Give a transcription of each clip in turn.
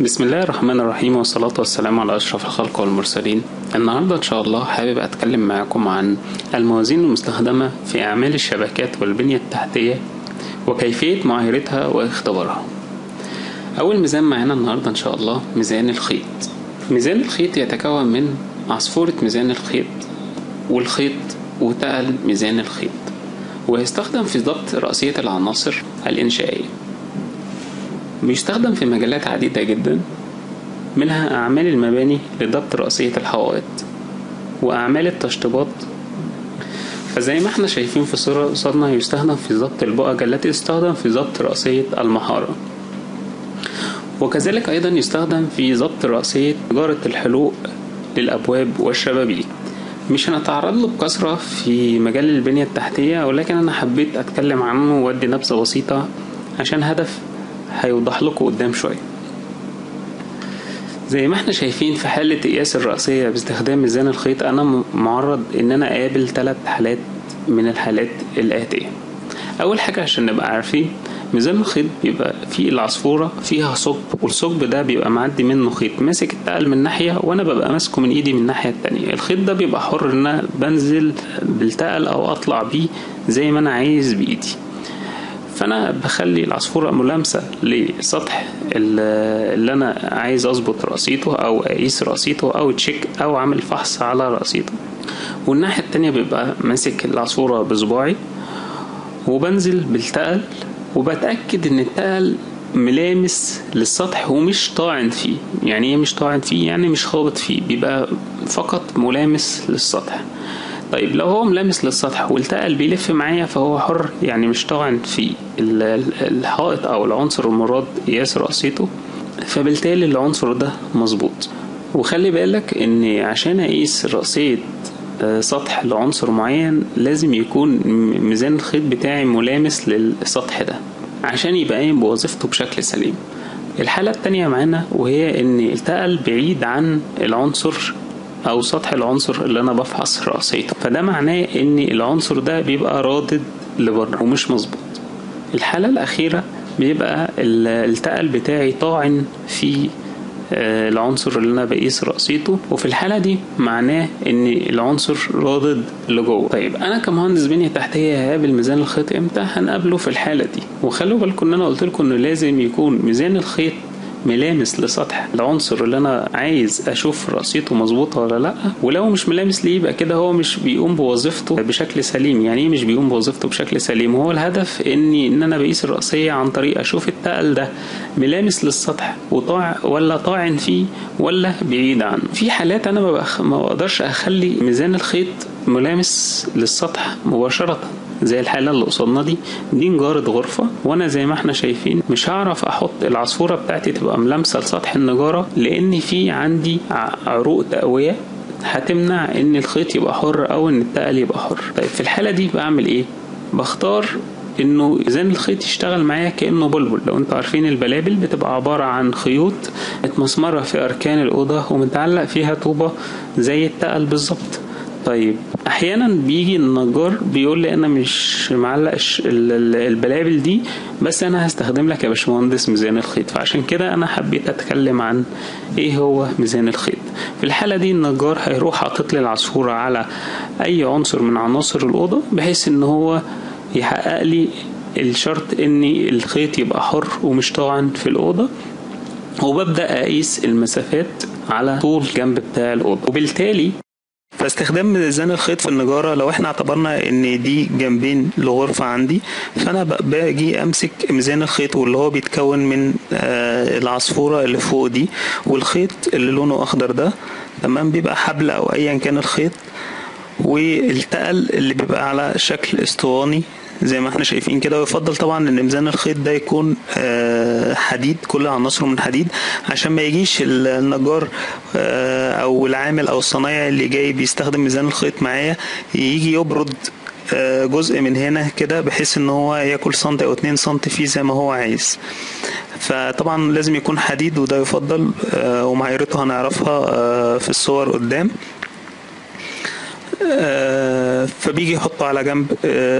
بسم الله الرحمن الرحيم والصلاة والسلام على أشرف الخلق والمرسلين. النهاردة إن شاء الله حابب أتكلم معكم عن الموازين المستخدمة في أعمال الشبكات والبنية التحتية وكيفية معايرتها واختبارها. أول ميزان معانا النهاردة إن شاء الله ميزان الخيط. ميزان الخيط يتكون من عصفورة ميزان الخيط والخيط وتقل ميزان الخيط ويستخدم في ضبط رأسية العناصر الإنشائية. بيستخدم في مجالات عديدة جدا منها أعمال المباني لضبط رأسية الحوائط وأعمال التشطيبات. فزي ما إحنا شايفين في الصورة قصادنا يستخدم في ضبط البؤج التي تستخدم في ضبط رأسية المحارة. وكذلك أيضا يستخدم في ضبط رأسية جارة الحلوق للأبواب والشبابيك. مش هنتعرض له بكثرة في مجال البنية التحتية ولكن أنا حبيت أتكلم عنه وأدي نبذة بسيطة عشان هدف هيوضح لكم قدام شوية. زي ما إحنا شايفين في حالة قياس الرأسية باستخدام ميزان الخيط أنا معرض إن أنا أقابل ثلاث حالات من الحالات الآتية. أول حاجة عشان نبقى عارفين ميزان الخيط بيبقى فيه العصفورة فيها ثقب والثقب ده بيبقى معدي منه خيط. ماسك التقل من ناحية وأنا ببقى ماسكه من إيدي من الناحية التانية. الخيط ده بيبقى حر إن أنا بنزل بالتقل أو أطلع بيه زي ما أنا عايز بإيدي. فأنا بخلي العصفورة ملامسة لسطح اللي أنا عايز أظبط رأسيته أو أقيس رأسيته أو تشيك أو أعمل فحص على رأسيته. والناحية التانية بيبقى ماسك العصفورة بصباعي وبنزل بالتقل وبتأكد إن التقل ملامس للسطح ومش طاعن فيه. يعني إيه مش طاعن فيه؟ يعني مش خابط فيه. بيبقى فقط ملامس للسطح. طيب لو هو ملامس للسطح والتقل بيلف معايا فهو حر يعني مش طبعا في الحائط أو العنصر المراد قياس رأسيته فبالتالي العنصر ده مظبوط. وخلي بالك إن عشان أقيس رأسية سطح لعنصر معين لازم يكون ميزان الخيط بتاعي ملامس للسطح ده عشان يبقى قايم بوظيفته بشكل سليم. الحالة التانية معانا وهي إن التقل بعيد عن العنصر أو سطح العنصر اللي أنا بفحص رأسيته. فده معناه إن العنصر ده بيبقى رادد لبره ومش مظبوط. الحالة الأخيرة بيبقى التقل بتاعي طاعن في العنصر اللي أنا بقيس رأسيته. وفي الحالة دي معناه إن العنصر رادد لجوه. طيب أنا كمهندس بنية تحتية هقابل ميزان الخيط إمتى؟ هنقابله في الحالة دي. وخلوا بالكم إن أنا قلت لكم انه لازم يكون ميزان الخيط ملامس لسطح العنصر اللي أنا عايز أشوف رأسيته مظبوطة ولا لأ. ولو مش ملامس ليه يبقى كده هو مش بيقوم بوظيفته بشكل سليم. يعني إيه مش بيقوم بوظيفته بشكل سليم؟ وهو الهدف اني إن أنا بقيس الرأسية عن طريق أشوف التقل ده ملامس للسطح وطاع ولا طاعن فيه ولا بعيد عنه. في حالات أنا ما بقدرش أخلي ميزان الخيط ملامس للسطح مباشرة. زي الحالة اللي قصادنا دي دي نجارة غرفة وأنا زي ما إحنا شايفين مش هعرف أحط العصفورة بتاعتي تبقى ملامسة لسطح النجارة لأن في عندي عروق تقوية هتمنع إن الخيط يبقى حر أو إن التقل يبقى حر. طيب في الحالة دي بعمل إيه؟ بختار إنه ميزان الخيط يشتغل معايا كأنه بلبل. لو أنتوا عارفين البلابل بتبقى عبارة عن خيوط متمسمرة في أركان الأوضة ومتعلق فيها طوبة زي التقل بالظبط. طيب أحيانا بيجي النجار بيقول لي أنا مش معلق البلابل دي بس أنا هستخدم لك يا باشمهندس ميزان الخيط. فعشان كده أنا حبيت أتكلم عن إيه هو ميزان الخيط. في الحالة دي النجار هيروح حاطط لي العصفورة على أي عنصر من عناصر الأوضة بحيث إن هو يحقق لي الشرط إن الخيط يبقى حر ومش طاعن في الأوضة. وببدأ أقيس المسافات على طول جنب بتاع الأوضة. وبالتالي فاستخدام ميزان الخيط في النجارة لو إحنا اعتبرنا إن دي جنبين لغرفة عندي فأنا باجي أمسك ميزان الخيط واللي هو بيتكون من آه العصفورة اللي فوق دي والخيط اللي لونه أخضر ده تمام؟ بيبقى حبل أو ايا كان الخيط والتقل اللي بيبقى على شكل اسطواني زي ما إحنا شايفين كده. ويفضل طبعا إن ميزان الخيط ده يكون حديد كل عناصره من حديد عشان ما يجيش النجار أو العامل أو الصنايعي اللي جاي بيستخدم ميزان الخيط معايا يجي يبرد جزء من هنا كده بحيث إن هو ياكل سنتي أو اتنين سنتي فيه زي ما هو عايز. فطبعا لازم يكون حديد وده يفضل ومعايرته هنعرفها في الصور قدام. فبيجي يحطه على جنب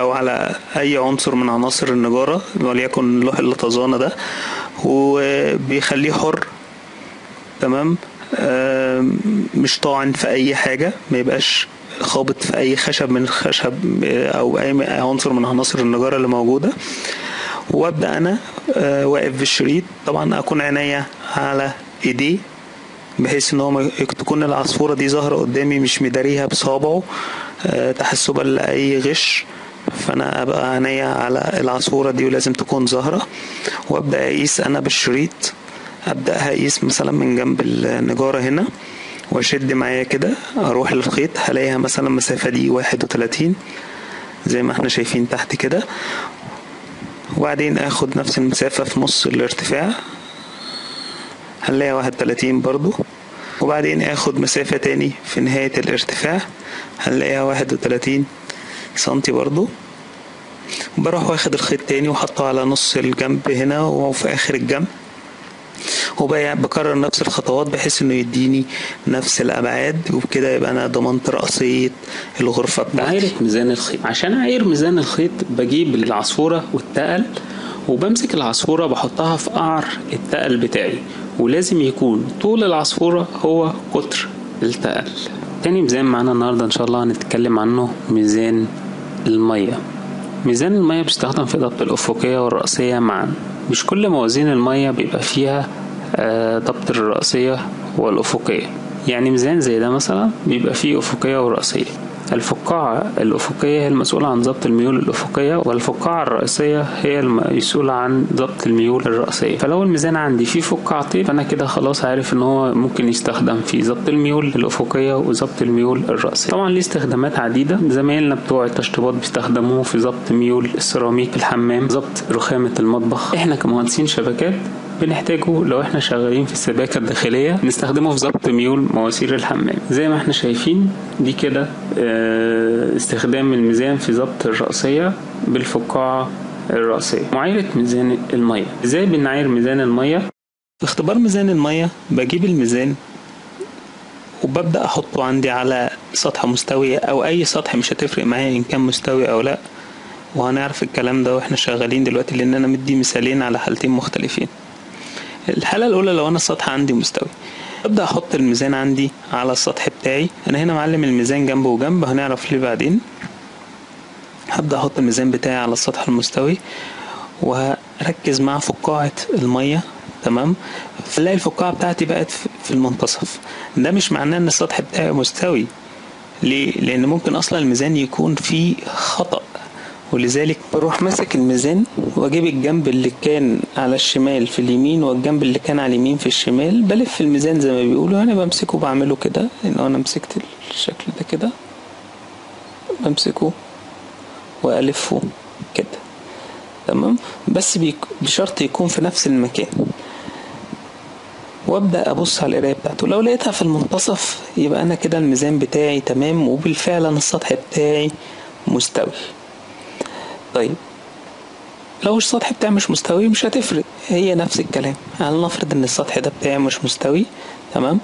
أو على أي عنصر من عناصر النجارة وليكن لوح اللطزانه ده وبيخليه حر. تمام؟ مش طاعن في أي حاجة ما يبقاش خابط في أي خشب من الخشب أو أي عنصر من عناصر النجارة اللي موجودة. وأبدأ أنا آه، واقف بالشريط طبعا أكون عينيا على إيديه بحيث إن هو تكون العصفورة دي ظاهرة قدامي مش مداريها بصابعه آه، تحسبا لأي غش. فأنا أبقى عينيا على العصفورة دي ولازم تكون ظاهرة. وأبدأ أقيس أنا بالشريط. ابدا اقيس مثلا من جنب النجارة هنا وأشد معايا كده أروح للخيط هلاقيها مثلا المسافه دي واحد وتلاتين زي ما إحنا شايفين تحت كده. وبعدين آخد نفس المسافة في نص الارتفاع هنلاقيها واحد تلاتين برضو. وبعدين آخد مسافة تاني في نهاية الارتفاع هنلاقيها واحد وتلاتين سنتي برضو. بروح واخد الخيط تاني وحطه على نص الجنب هنا وفي آخر الجنب. وبكرر نفس الخطوات بحيث إنه يديني نفس الأبعاد وبكده يبقى أنا ضمنت رأسية الغرفة بتاعتي. بعايرة ميزان الخيط. عشان أعير ميزان الخيط بجيب العصفورة والتقل وبمسك العصفورة بحطها في قعر التقل بتاعي. ولازم يكون طول العصفورة هو قطر التقل. تاني ميزان معانا النهاردة إن شاء الله هنتكلم عنه ميزان المية. ميزان المية بيستخدم في ضبط الأفقية والرأسية معا. مش كل موازين المية بيبقى فيها ضبط الرأسية والأفقية. يعني ميزان زي ده مثلا بيبقى فيه أفقية ورأسية. الفقاعة الأفقية هي المسؤولة عن ضبط الميول الأفقية والفقاعة الرأسية هي المسؤولة عن ضبط الميول الرأسية. فلو الميزان عندي فيه فقاعتين فأنا كده خلاص عارف إن هو ممكن يستخدم في ضبط الميول الأفقية وضبط الميول الرأسية. طبعا ليه استخدامات عديدة. زمايلنا بتوع التشطيبات بيستخدموه في ضبط ميول السيراميك الحمام ضبط رخامة المطبخ. إحنا كمهندسين شبكات بنحتاجه لو إحنا شغالين في السباكة الداخلية نستخدمه في ضبط ميول مواسير الحمام. زي ما إحنا شايفين دي كده آه، استخدام الميزان في ضبط الرأسية بالفقاعة الرأسية. معايرة ميزان المية. إزاي بنعاير ميزان المية؟ في اختبار ميزان المية بجيب الميزان وببدأ أحطه عندي على سطح مستوي أو أي سطح مش هتفرق معايا إن كان مستوي أو لأ. وهنعرف الكلام ده وإحنا شغالين دلوقتي لأن أنا مدي مثالين على حالتين مختلفين. الحالة الأولى لو أنا السطح عندي مستوي. أبدأ أحط الميزان عندي على السطح بتاعي. أنا هنا معلم الميزان جنب وجنب هنعرف ليه بعدين. هبدأ أحط الميزان بتاعي على السطح المستوي وهركز مع فقاعة المية تمام؟ فلاقي الفقاعة بتاعتي بقت في المنتصف. ده مش معناه إن السطح بتاعي مستوي. ليه؟ لأن ممكن أصلا الميزان يكون فيه خطأ. ولذلك بروح ماسك الميزان واجيب الجنب اللي كان على الشمال في اليمين والجنب اللي كان على اليمين في الشمال بلف الميزان زي ما بيقولوا أنا بمسكه بعمله كده إن أنا مسكت الشكل ده كده بمسكه وألفه كده. تمام؟ بس بشرط يكون في نفس المكان. وأبدأ أبص على القراية بتاعته. لو لقيتها في المنتصف يبقى أنا كده الميزان بتاعي تمام وبالفعل أنا السطح بتاعي مستوي. طيب. لو السطح بتاعي مش مستوي مش هتفرق. هي نفس الكلام. يعني نفرض إن السطح ده بتاعي مش مستوي تمام؟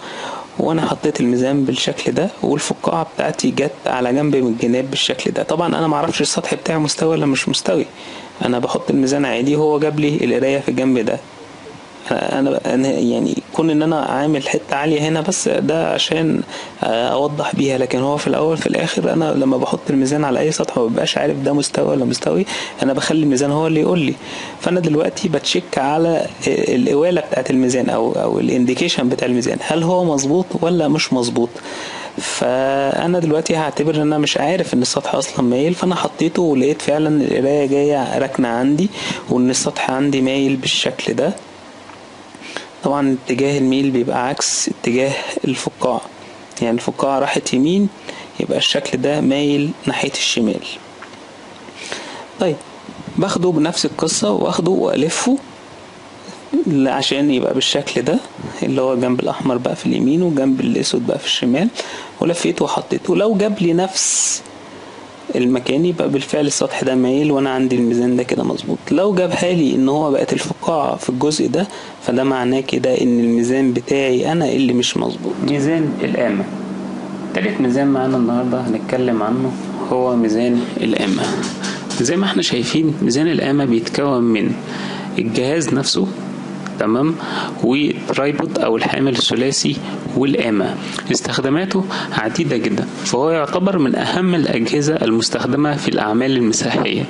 وأنا حطيت الميزان بالشكل ده والفقاعة بتاعتي جت على جنب من الجناب بالشكل ده. طبعا أنا معرفش السطح بتاعي مستوي ولا مش مستوي. أنا بحط الميزان عادي وهو جاب لي القراية في الجنب ده. أنا أنا يعني كون إن أنا عامل حتة عالية هنا بس ده عشان أوضح بيها لكن هو في الأول في الآخر أنا لما بحط الميزان على أي سطح ما ببقاش عارف ده مستوى ولا مستوي أنا بخلي الميزان هو اللي يقول لي. فأنا دلوقتي بتشيك على الاواله بتاعت الميزان أو أو الإنديكيشن بتاع الميزان هل هو مظبوط ولا مش مظبوط؟ فأنا دلوقتي هعتبر إن أنا مش عارف إن السطح أصلا مايل فأنا حطيته ولقيت فعلا القراية جاية راكنة عندي وإن السطح عندي مايل بالشكل ده. طبعا اتجاه الميل بيبقى عكس اتجاه الفقاعة يعني الفقاعة راحت يمين يبقى الشكل ده مايل ناحية الشمال. طيب باخده بنفس القصة واخده وألفه عشان يبقى بالشكل ده اللي هو جنب الأحمر بقى في اليمين وجنب الأسود بقى في الشمال ولفيته وحطيته. لو جاب لي نفس المكان يبقى بالفعل السطح ده مايل وأنا عندي الميزان ده كده مظبوط. لو جابها لي إن هو بقت الفقاعة في الجزء ده فده معناه كده إن الميزان بتاعي أنا اللي مش مظبوط. ميزان القامة. تالت ميزان معانا النهاردة هنتكلم عنه هو ميزان القامة. زي ما إحنا شايفين ميزان القامة بيتكون من الجهاز نفسه تمام وترايبود أو الحامل الثلاثي والقامة استخداماته عديدة جدا فهو يعتبر من أهم الأجهزة المستخدمة في الأعمال المساحية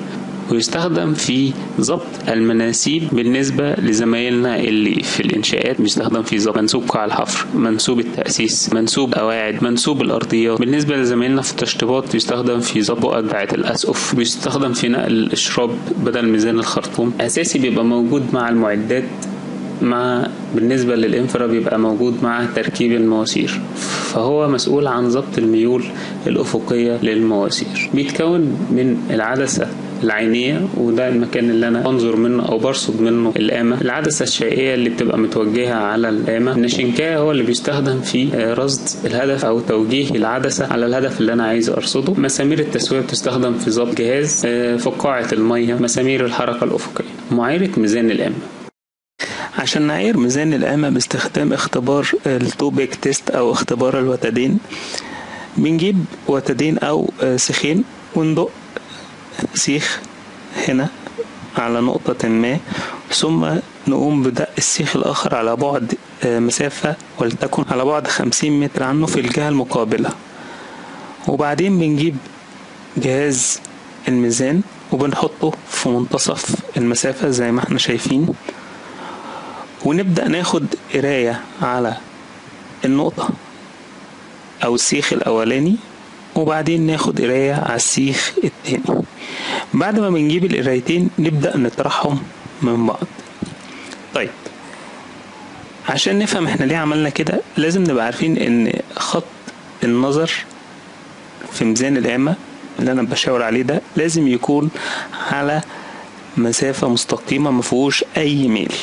ويستخدم في ضبط المناسيب بالنسبة لزمايلنا اللي في الإنشاءات. بيستخدم في ضبط منسوب قاع الحفر منسوب التأسيس منسوب قواعد منسوب الأرضيات بالنسبة لزمايلنا في التشطيبات بيستخدم في ضبط أجعة الأسقف. بيستخدم في نقل الإشراب بدل ميزان الخرطوم. أساسي بيبقى موجود مع المعدات مع بالنسبة للإنفرا بيبقى موجود مع تركيب المواسير. فهو مسؤول عن ضبط الميول الأفقية للمواسير. بيتكون من العدسة العينية وده المكان اللي أنا بنظر منه أو برصد منه القامة العدسة الشائية اللي بتبقى متوجهة على القامة النشنكاية هو اللي بيستخدم في رصد الهدف أو توجيه العدسة على الهدف اللي أنا عايز أرصده. مسامير التسوية بتستخدم في ضبط جهاز فقاعة المية مسامير الحركة الأفقية معايرة ميزان القامة عشان نعير ميزان القامة باستخدام اختبار ال two peg test أو اختبار الوتدين. بنجيب وتدين أو سيخين وندق سيخ هنا على نقطة ما ثم نقوم بدق السيخ الآخر على بعد مسافة ولتكن على بعد خمسين متر عنه في الجهة المقابلة. وبعدين بنجيب جهاز الميزان وبنحطه في منتصف المسافة زي ما إحنا شايفين. ونبدأ ناخد قراية على النقطة أو السيخ الأولاني وبعدين ناخد قراية على السيخ التاني. بعد ما بنجيب القرايتين نبدأ نطرحهم من بعض. طيب عشان نفهم إحنا ليه عملنا كده لازم نبقى عارفين إن خط النظر في ميزان القامة اللي أنا بشاور عليه ده لازم يكون على مسافة مستقيمة مفيهوش أي ميل.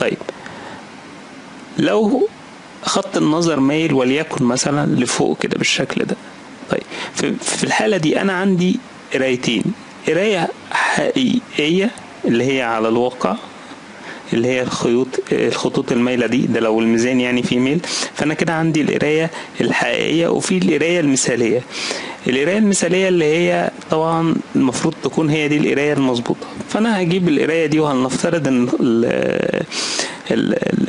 طيب. لو خط النظر مايل وليكن مثلا لفوق كده بالشكل ده. طيب في الحالة دي أنا عندي قرايتين. قراية حقيقية اللي هي على الواقع اللي هي الخيوط الخطوط المايلة دي ده لو الميزان يعني فيه ميل فأنا كده عندي القراية الحقيقية وفي القراية المثالية. القراية المثالية اللي هي طبعا المفروض تكون هي دي القراية المظبوطة. فأنا هجيب القراية دي وهنفترض إن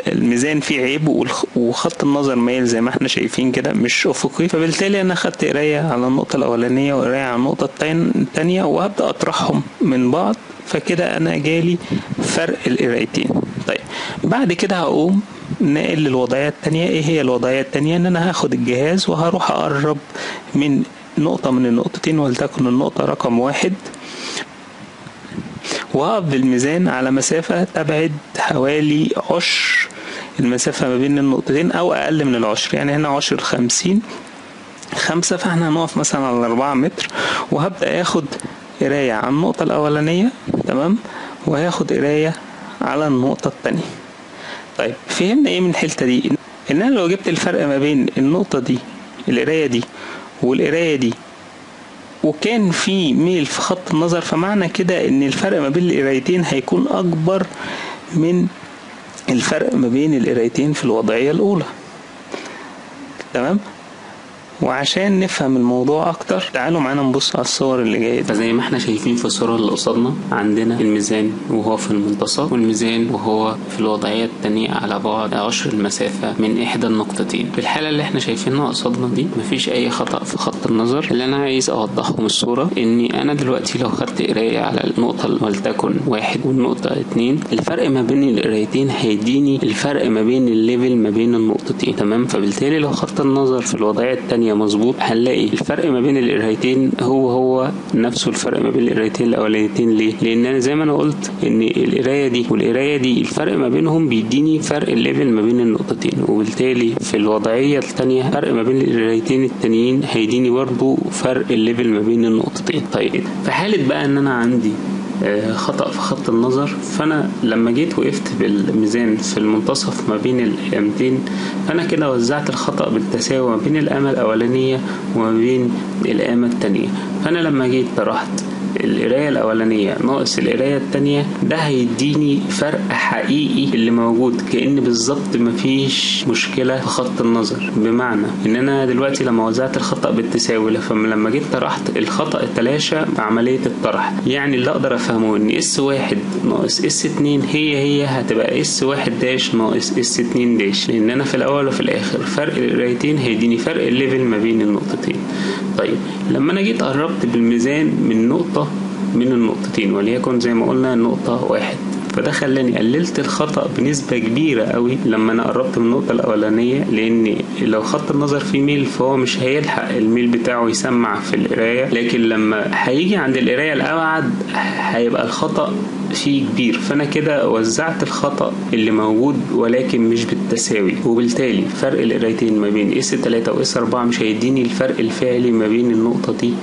الميزان فيه عيب وخط النظر مايل زي ما إحنا شايفين كده مش أفقي. فبالتالي أنا خدت قراية على النقطة الأولانية وقراية على النقطة الثانية وهبدأ أطرحهم من بعض. فكده أنا جالي فرق القرايتين. طيب بعد كده هقوم ناقل للوضعية الثانية إيه هي الوضعية الثانية إن أنا هاخد الجهاز وهروح أقرب من نقطة من النقطتين ولتكن النقطة رقم واحد. وهقف بالميزان على مسافة تبعد حوالي عشر المسافة ما بين النقطتين أو أقل من العشر. يعني هنا عشر خمسين خمسة فإحنا هنقف مثلا على أربعة متر وهبدأ آخد قراية على النقطة الأولانية تمام؟ وهاخد قراية على النقطة التانية. طيب فهمنا إيه من الحتة دي؟ إن أنا لو جبت الفرق ما بين النقطة دي القراية دي والقراية دي وكان في ميل في خط النظر فمعنى كده إن الفرق ما بين القرايتين هيكون أكبر من الفرق ما بين القرايتين في الوضعية الأولى. تمام؟ وعشان نفهم الموضوع أكتر تعالوا معانا نبص على الصور اللي جاية فزي ما إحنا شايفين في الصورة اللي قصادنا عندنا الميزان وهو في المنتصف والميزان وهو في الوضعية الثانية على بعد عشر المسافة من إحدى النقطتين. في الحالة اللي إحنا شايفينها قصادنا دي مفيش أي خطأ في خط النظر. اللي أنا عايز اوضحه من الصورة إني أنا دلوقتي لو خدت قراية على النقطة ولتكن واحد والنقطة اتنين الفرق ما بين القرايتين هيديني الفرق ما بين الليفل ما بين النقطتين. تمام؟ فبالتالي لو خدت النظر في الوضعية الثانية مظبوط هنلاقي الفرق ما بين القرايتين هو هو نفسه الفرق ما بين القرايتين الأولانيتين ليه؟ لأن أنا زي ما أنا قلت إن القراية دي والقراية دي الفرق ما بينهم بيديني فرق ال level ما بين النقطتين وبالتالي في الوضعية الثانية فرق ما بين القرايتين التانيين هيديني برضو فرق ال level ما بين النقطتين. طيب في حالة بقى إن أنا عندي خطأ في خط النظر. فأنا لما جيت وقفت بالميزان في المنتصف ما بين القامتين فأنا كده وزعت الخطأ بالتساوي ما بين القامة الأولانية وما بين القامة التانية. فأنا لما جيت طرحت القراية الأولانية ناقص القراية التانية ده هيديني فرق حقيقي اللي موجود كأن بالظبط مفيش مشكلة في خط النظر. بمعنى إن أنا دلوقتي لما وزعت الخطأ بالتساوي فلما جيت طرحت الخطأ تلاشى بعملية الطرح. يعني اللي أقدر أفهمه إن S واحد ناقص S اتنين هي هي هتبقى S واحد dash ناقص S اتنين dash. لأن أنا في الأول وفي الآخر فرق القرايتين هيديني فرق ال level ما بين النقطتين. طيب لما أنا جيت قربت بالميزان من نقطة من النقطتين وليكن زي ما قلنا نقطة واحد. فده خلاني قللت الخطأ بنسبة كبيرة قوي لما أنا قربت من النقطة الأولانية لأن لو خط النظر فيه ميل فهو مش هيلحق الميل بتاعه يسمع في القراية. لكن لما هيجي عند القراية الأبعد هيبقى الخطأ فيه كبير. فأنا كده وزعت الخطأ اللي موجود ولكن مش بالتساوي. وبالتالي فرق القرايتين ما بين S 3 و S 4 مش هيديني الفرق الفعلي ما بين النقطة دي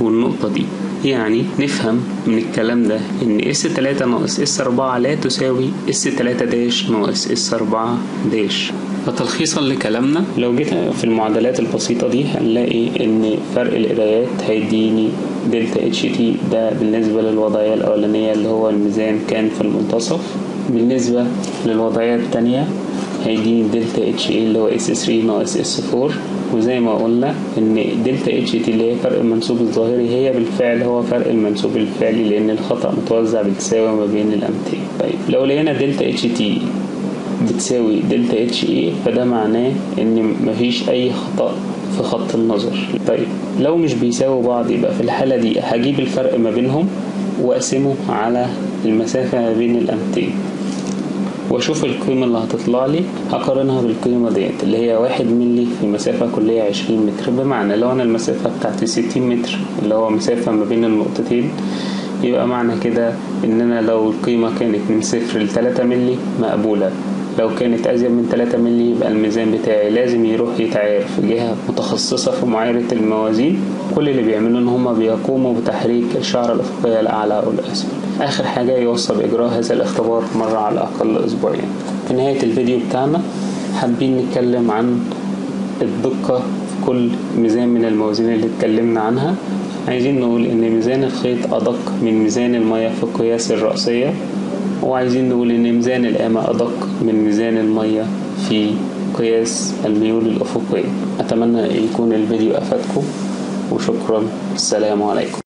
والنقطة دي. يعني نفهم من الكلام ده إن S 3 ناقص S 4 لا تساوي S 3 dash ناقص S 4 dash. فتلخيصا لكلامنا لو جيت في المعادلات البسيطة دي هنلاقي إن فرق القرايات هيديني delta H T ده بالنسبة للوضعية الأولانية اللي هو الميزان كان في المنتصف. بالنسبة للوضعية التانية هيديني delta H A اللي هو S 3 ناقص S 4 وزي ما قلنا إن delta H T اللي هي فرق المنسوب الظاهري هي بالفعل هو فرق المنسوب الفعلي لأن الخطأ متوزع بالتساوي ما بين القامتين. طيب لو لقينا delta H T بتساوي delta H A فده معناه إن مفيش أي خطأ في خط النظر. طيب لو مش بيساووا بعض يبقى في الحالة دي هجيب الفرق ما بينهم وأقسمه على المسافة ما بين الأمتين. وأشوف القيمة اللي هتطلع لي هقارنها بالقيمة ديت اللي هي واحد ملي في مسافة كلية عشرين متر. بمعنى لو أنا المسافة بتاعتي ستين متر اللي هو مسافة ما بين النقطتين يبقى معنى كده إن أنا لو القيمة كانت من صفر لتلاتة ملي مقبولة. لو كانت أزيد من 3 مللي يبقى الميزان بتاعي لازم يروح يتعاير في جهة متخصصة في معايرة الموازين. كل اللي بيعملوه إن هما بيقوموا بتحريك الشعرة الأفقية الأعلى أو الأسفل. آخر حاجة يوصى بإجراء هذا الاختبار مرة على الأقل أسبوعيا في نهاية الفيديو بتاعنا حابين نتكلم عن الدقة في كل ميزان من الموازين اللي اتكلمنا عنها. عايزين نقول إن ميزان الخيط أدق من ميزان المية في قياس الرأسية. وعايزين نقول إن ميزان القامة أدق من ميزان المية في قياس الميول الأفقية. أتمنى يكون الفيديو أفادكم وشكرا. السلام عليكم.